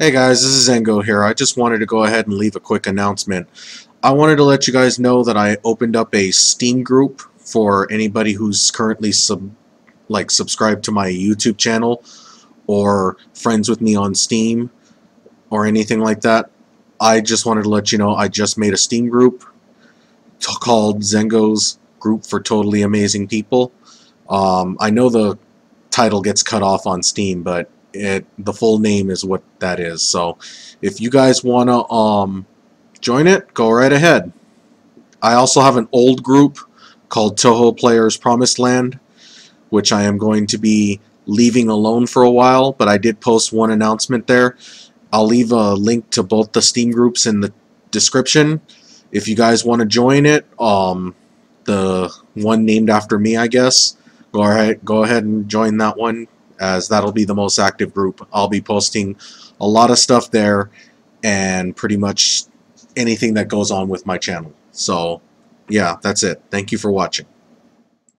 Hey guys, this is Zengo here. I just wanted to go ahead and leave a quick announcement. I wanted to let you guys know that I opened up a Steam group for anybody who's currently sub like subscribed to my YouTube channel or friends with me on Steam or anything like that. I just wanted to let you know I just made a Steam group called Zengo's Group for Totally Amazing People. Um, I know the title gets cut off on Steam, but it the full name is what that is. So if you guys want to um, join it, go right ahead. I also have an old group called Touhou Players Promised Land, which I am going to be leaving alone for a while, but I did post one announcement there. I'll leave a link to both the Steam groups in the description. If you guys want to join it, um, the one named after me, I guess, go ahead, go ahead and join that one as that'll be the most active group. I'll be posting a lot of stuff there and pretty much anything that goes on with my channel. So, yeah, that's it. Thank you for watching.